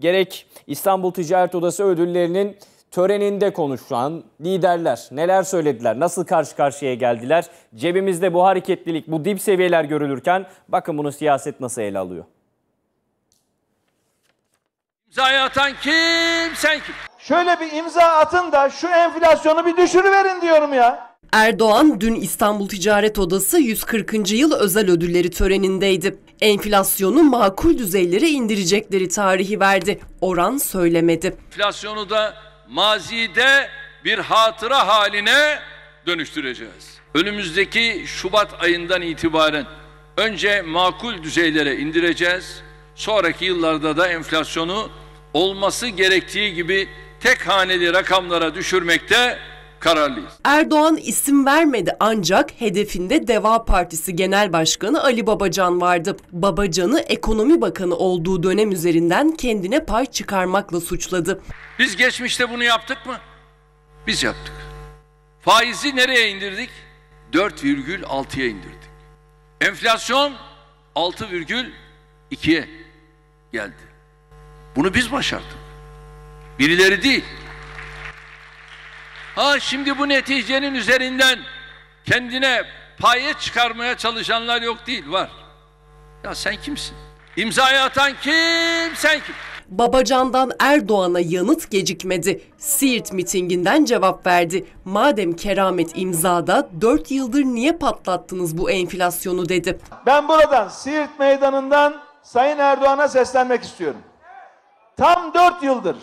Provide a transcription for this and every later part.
gerek İstanbul Ticaret Odası ödüllerinin töreninde konuşan liderler neler söylediler, nasıl karşı karşıya geldiler? Cebimizde bu hareketlilik, bu dip seviyeler görülürken bakın bunu siyaset nasıl ele alıyor? İmzayı atan kim, sen kim? Şöyle bir imza atın da şu enflasyonu bir düşürüverin diyorum ya. Erdoğan dün İstanbul Ticaret Odası 140. yıl özel ödülleri törenindeydi. Enflasyonu makul düzeylere indirecekleri tarihi verdi. Oran söylemedi. Enflasyonu da mazide bir hatıra haline dönüştüreceğiz. Önümüzdeki Şubat ayından itibaren önce makul düzeylere indireceğiz. Sonraki yıllarda da enflasyonu olması gerektiği gibi tek haneli rakamlara düşürmekte kararlıyız. Erdoğan isim vermedi ancak hedefinde Deva Partisi Genel Başkanı Ali Babacan vardı. Babacan'ı ekonomi bakanı olduğu dönem üzerinden kendine pay çıkarmakla suçladı. Biz geçmişte bunu yaptık mı? Biz yaptık. Faizi nereye indirdik? 4,6'ya indirdik. Enflasyon 6,2'ye geldi. Bunu biz başardık. Birileri değil. Ha şimdi bu neticenin üzerinden kendine paye çıkarmaya çalışanlar yok değil var. Ya sen kimsin? İmzayı atan kim? Sen kim? Babacan'dan Erdoğan'a yanıt gecikmedi. Siirt mitinginden cevap verdi. Madem keramet imzada 4 yıldır niye patlattınız bu enflasyonu dedi. Ben buradan Siirt Meydanı'ndan Sayın Erdoğan'a seslenmek istiyorum. Tam 4 yıldır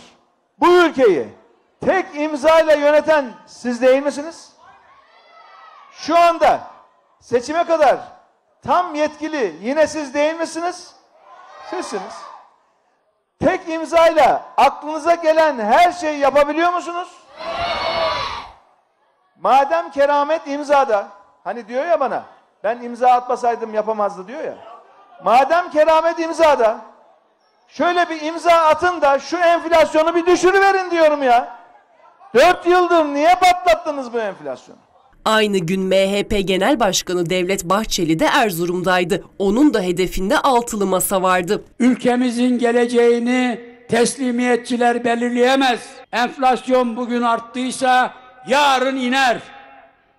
bu ülkeyi tek imzayla yöneten siz değil misiniz? Şu anda seçime kadar tam yetkili yine siz değil misiniz? Sizsiniz. Tek imzayla aklınıza gelen her şeyi yapabiliyor musunuz? Madem keramet imzada, hani diyor ya bana, ben imza atmasaydım yapamazdı diyor ya. Madem keramet imzada, şöyle bir imza atın da şu enflasyonu bir düşürüverin diyorum ya. Dört yıldır niye patlattınız bu enflasyonu? Aynı gün MHP Genel Başkanı Devlet Bahçeli de Erzurum'daydı. Onun da hedefinde altılı masa vardı. Ülkemizin geleceğini teslimiyetçiler belirleyemez. Enflasyon bugün arttıysa yarın iner.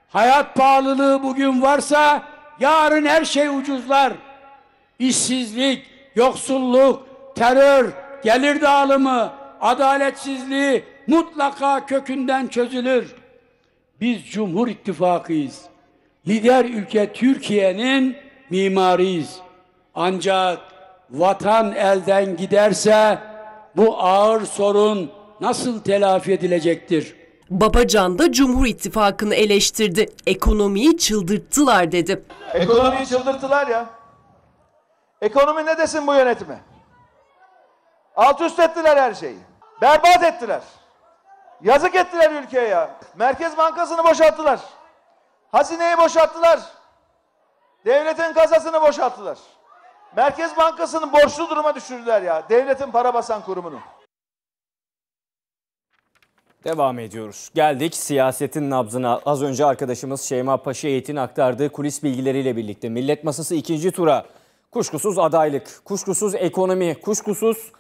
Hayat pahalılığı bugün varsa yarın her şey ucuzlar. İşsizlik, yoksulluk, terör, gelir dağılımı, adaletsizliği mutlaka kökünden çözülür. Biz Cumhur İttifakıyız. Lider ülke Türkiye'nin mimarıyız. Ancak vatan elden giderse bu ağır sorun nasıl telafi edilecektir? Babacan da Cumhur İttifakı'nı eleştirdi. Ekonomiyi çıldırttılar dedi. Ekonomiyi çıldırttılar ya. Ekonomi ne desin bu yönetime? Alt üst ettiler her şeyi. Berbat ettiler. Yazık ettiler ülkeye ya. Merkez Bankası'nı boşalttılar. Hazineyi boşalttılar. Devletin kasasını boşalttılar. Merkez Bankası'nı borçlu duruma düşürdüler ya. Devletin para basan kurumunu. Devam ediyoruz. Geldik siyasetin nabzına. Az önce arkadaşımız Şeyma Paşa Eğit'in aktardığı kulis bilgileriyle birlikte. Millet Masası ikinci tura. Kuşkusuz adaylık, kuşkusuz ekonomi, kuşkusuz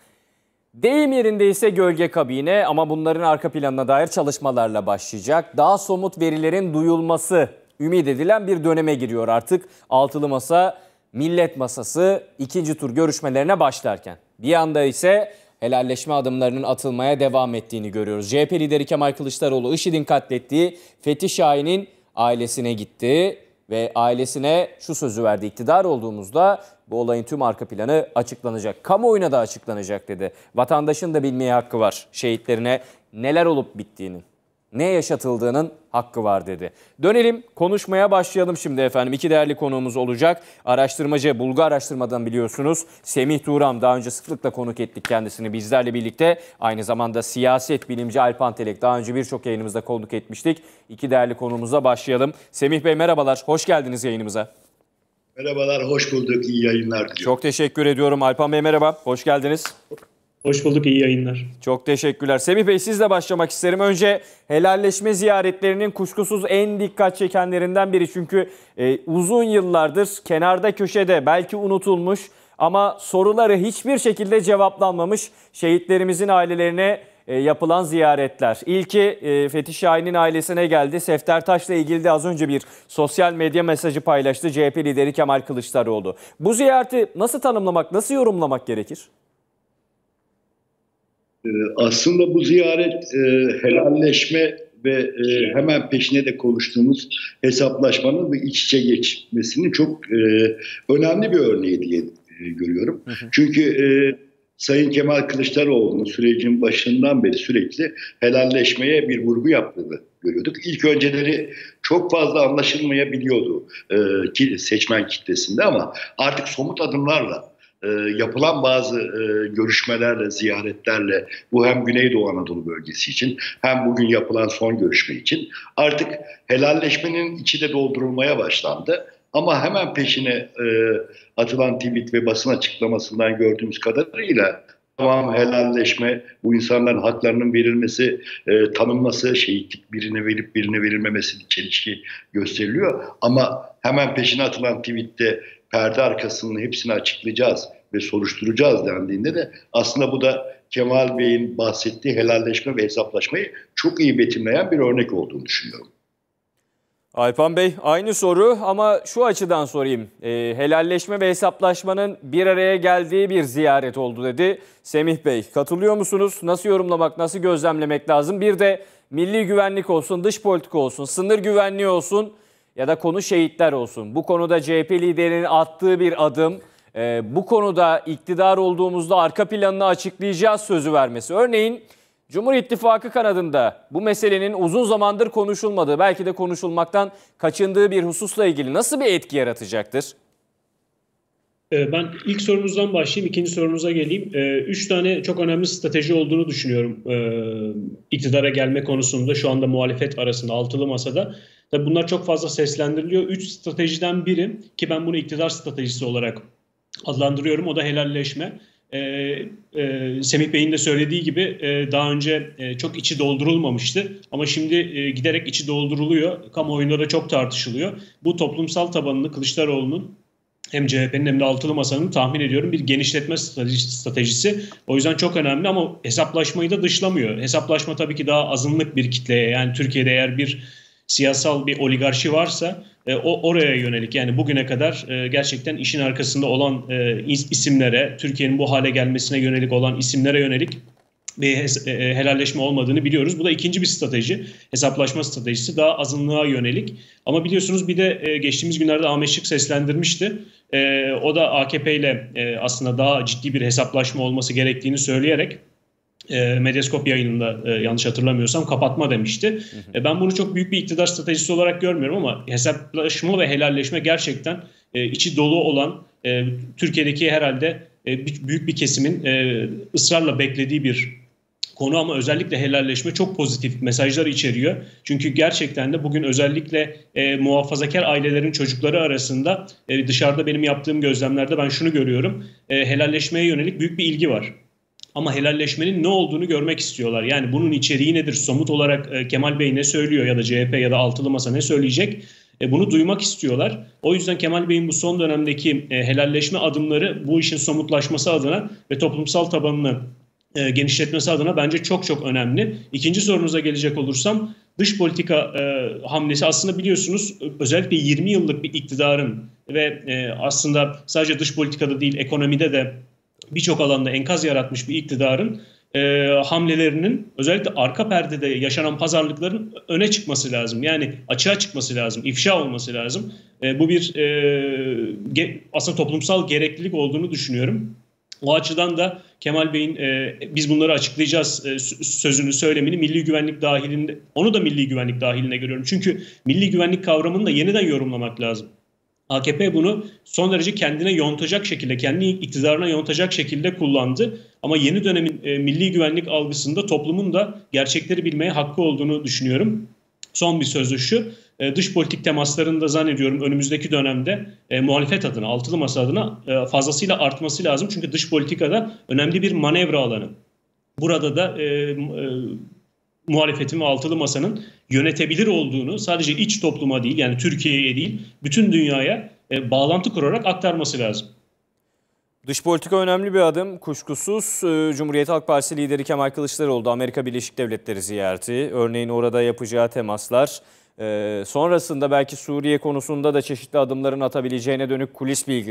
deyim yerinde ise gölge kabine ama bunların arka planına dair çalışmalarla başlayacak. Daha somut verilerin duyulması ümit edilen bir döneme giriyor artık. Altılı Masa Millet Masası ikinci tur görüşmelerine başlarken. Bir yanda ise helalleşme adımlarının atılmaya devam ettiğini görüyoruz. CHP lideri Kemal Kılıçdaroğlu IŞİD'in katlettiği Fethi Şahin'in ailesine gitti ve ailesine şu sözü verdi. İktidar olduğumuzda bu olayın tüm arka planı açıklanacak. Kamuoyuna da açıklanacak dedi. Vatandaşın da bilmeye hakkı var şehitlerine neler olup bittiğinin ne yaşatıldığının hakkı var dedi. Dönelim konuşmaya başlayalım şimdi efendim. İki değerli konuğumuz olacak. Araştırmacı, Bulgar araştırmadan biliyorsunuz. Semih Turan daha önce sıklıkla konuk ettik kendisini bizlerle birlikte. Aynı zamanda siyaset bilimci Alpan Telek daha önce birçok yayınımızda konuk etmiştik. İki değerli konuğumuzla başlayalım. Semih Bey merhabalar, hoş geldiniz yayınımıza. Merhabalar, hoş bulduk. İyi yayınlar diliyorum. Çok teşekkür ediyorum. Alpan Bey merhaba, hoş geldiniz. Hoş bulduk, iyi yayınlar. Çok teşekkürler. Semih Bey sizle başlamak isterim. Önce helalleşme ziyaretlerinin kuşkusuz en dikkat çekenlerinden biri. Çünkü e, uzun yıllardır kenarda köşede belki unutulmuş Ama soruları hiçbir şekilde cevaplanmamış şehitlerimizin ailelerine e, yapılan ziyaretler. İlki e, Fethi Şahin'in ailesine geldi. Sefter Taş'la ilgili de az önce bir sosyal medya mesajı paylaştı CHP lideri Kemal Kılıçdaroğlu. Bu ziyareti nasıl tanımlamak, nasıl yorumlamak gerekir? Ee, aslında bu ziyaret e, helalleşme ve e, hemen peşine de konuştuğumuz hesaplaşmanın ve iç içe geçmesinin çok e, önemli bir örneği diye e, görüyorum. Hı hı. Çünkü e, Sayın Kemal Kılıçdaroğlu'nun sürecin başından beri sürekli helalleşmeye bir vurgu yaptığını görüyorduk. İlk önceleri çok fazla anlaşılmayabiliyordu e, seçmen kitlesinde ama artık somut adımlarla e, yapılan bazı e, görüşmelerle, ziyaretlerle bu hem Güneydoğu Anadolu bölgesi için hem bugün yapılan son görüşme için artık helalleşmenin içi de doldurulmaya başlandı. Ama hemen peşine e, atılan tweet ve basın açıklamasından gördüğümüz kadarıyla tamam helalleşme, bu insanların haklarının verilmesi, e, tanınması, şehitlik birine verip birine verilmemesi çelişki gösteriliyor. Ama hemen peşine atılan tweette perde arkasının hepsini açıklayacağız ve soruşturacağız dendiğinde de aslında bu da Kemal Bey'in bahsettiği helalleşme ve hesaplaşmayı çok iyi betimleyen bir örnek olduğunu düşünüyorum. Alpan Bey aynı soru ama şu açıdan sorayım. E, helalleşme ve hesaplaşmanın bir araya geldiği bir ziyaret oldu dedi Semih Bey. Katılıyor musunuz? Nasıl yorumlamak, nasıl gözlemlemek lazım? Bir de milli güvenlik olsun, dış politika olsun, sınır güvenliği olsun ya da konu şehitler olsun. Bu konuda CHP liderinin attığı bir adım, e, bu konuda iktidar olduğumuzda arka planını açıklayacağız sözü vermesi. Örneğin Cumhur İttifakı kanadında bu meselenin uzun zamandır konuşulmadığı, belki de konuşulmaktan kaçındığı bir hususla ilgili nasıl bir etki yaratacaktır? Ee, ben ilk sorunuzdan başlayayım, ikinci sorunuza geleyim. Ee, üç tane çok önemli strateji olduğunu düşünüyorum ee, iktidara gelme konusunda şu anda muhalefet arasında altılı masada. Tabii bunlar çok fazla seslendiriliyor. Üç stratejiden biri ki ben bunu iktidar stratejisi olarak adlandırıyorum o da helalleşme. Ee, e, Semih Bey'in de söylediği gibi e, daha önce e, çok içi doldurulmamıştı ama şimdi e, giderek içi dolduruluyor. Kamuoyunda da çok tartışılıyor. Bu toplumsal tabanını Kılıçdaroğlu'nun hem CHP'nin hem de altılı masanın tahmin ediyorum bir genişletme stratejisi. O yüzden çok önemli ama hesaplaşmayı da dışlamıyor. Hesaplaşma tabii ki daha azınlık bir kitleye yani Türkiye'de eğer bir siyasal bir oligarşi varsa e, o oraya yönelik yani bugüne kadar e, gerçekten işin arkasında olan e, isimlere, Türkiye'nin bu hale gelmesine yönelik olan isimlere yönelik bir e, helalleşme olmadığını biliyoruz. Bu da ikinci bir strateji. Hesaplaşma stratejisi daha azınlığa yönelik. Ama biliyorsunuz bir de e, geçtiğimiz günlerde Ahmet Şık seslendirmişti. E, o da AKP ile aslında daha ciddi bir hesaplaşma olması gerektiğini söyleyerek e, Medyaskop yayınında e, yanlış hatırlamıyorsam kapatma demişti. Hı hı. E, ben bunu çok büyük bir iktidar stratejisi olarak görmüyorum ama hesaplaşma ve helalleşme gerçekten e, içi dolu olan e, Türkiye'deki herhalde e, büyük bir kesimin e, ısrarla beklediği bir konu ama özellikle helalleşme çok pozitif mesajlar içeriyor. Çünkü gerçekten de bugün özellikle e, muhafazakar ailelerin çocukları arasında e, dışarıda benim yaptığım gözlemlerde ben şunu görüyorum. E, helalleşmeye yönelik büyük bir ilgi var ama helalleşmenin ne olduğunu görmek istiyorlar. Yani bunun içeriği nedir? Somut olarak e, Kemal Bey ne söylüyor ya da CHP ya da Altılı Masa ne söyleyecek? E, bunu duymak istiyorlar. O yüzden Kemal Bey'in bu son dönemdeki e, helalleşme adımları bu işin somutlaşması adına ve toplumsal tabanını e, genişletmesi adına bence çok çok önemli. İkinci sorunuza gelecek olursam dış politika hamlesi aslında biliyorsunuz özellikle 20 yıllık bir iktidarın ve aslında sadece dış politikada değil ekonomide de birçok alanda enkaz yaratmış bir iktidarın e, hamlelerinin özellikle arka perdede yaşanan pazarlıkların öne çıkması lazım. Yani açığa çıkması lazım, ifşa olması lazım. E, bu bir e, ge, aslında toplumsal gereklilik olduğunu düşünüyorum. O açıdan da Kemal Bey'in e, biz bunları açıklayacağız e, sözünü söylemini milli güvenlik dahilinde onu da milli güvenlik dahiline görüyorum. Çünkü milli güvenlik kavramını da yeniden yorumlamak lazım. AKP bunu son derece kendine yontacak şekilde, kendi iktidarına yontacak şekilde kullandı. Ama yeni dönemin e, milli güvenlik algısında toplumun da gerçekleri bilmeye hakkı olduğunu düşünüyorum. Son bir sözü şu, e, dış politik temaslarında zannediyorum önümüzdeki dönemde e, muhalefet adına, altılı masa adına e, fazlasıyla artması lazım. Çünkü dış politikada önemli bir manevra alanı. Burada da e, e, muhalefetin ve altılı masanın yönetebilir olduğunu sadece iç topluma değil yani Türkiye'ye değil bütün dünyaya e, bağlantı kurarak aktarması lazım. Dış politika önemli bir adım. Kuşkusuz e, Cumhuriyet Halk Partisi lideri Kemal Kılıçdaroğlu da Amerika Birleşik Devletleri ziyareti. Örneğin orada yapacağı temaslar. e, sonrasında belki Suriye konusunda da çeşitli adımların atabileceğine dönük kulis bilgi